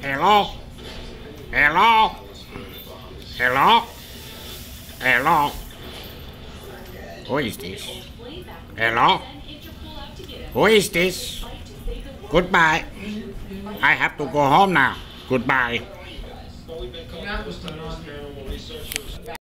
Hello? Hello? Hello? Hello? Who is this? Hello? Who is this? Goodbye. I have to go home now. Goodbye.